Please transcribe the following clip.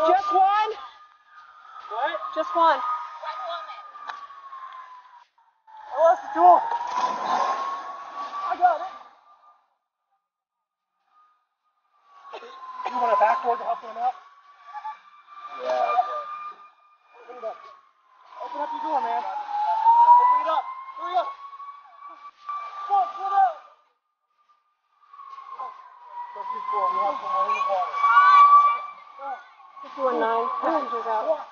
Last one. What? Just one. One woman. I lost the tool. I got it. You want a backboard to help them out? Yeah. Open it up. Open up your door, man. Open it up. Hurry up. Come on, come out. Don't be cool. We have someone in the water. Two nine. Passengers out.